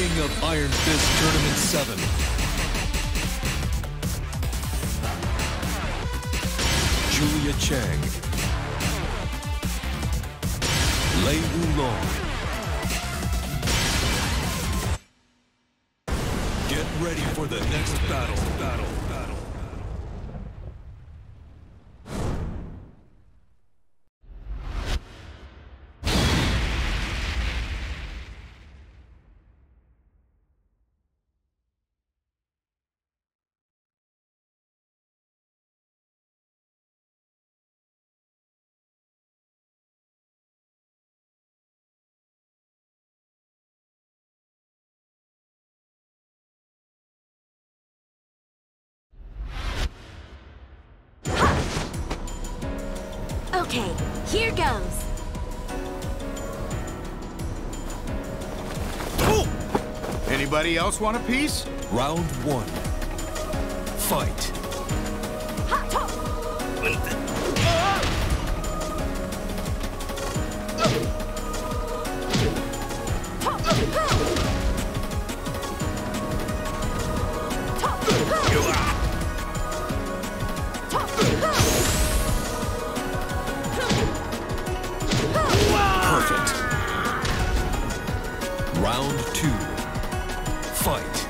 king of Iron Fist Tournament 7. Julia Chang. Lei Wulong. Get ready for the next battle. Okay, here goes. Anybody else want a piece? Round one. Fight. Perfect. Round two. Fight.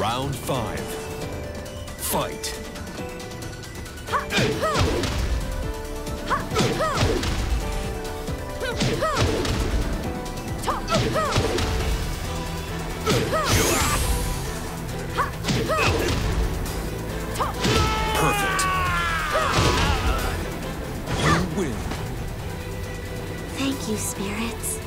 Round five. Fight. Perfect. You win. Thank you, spirits.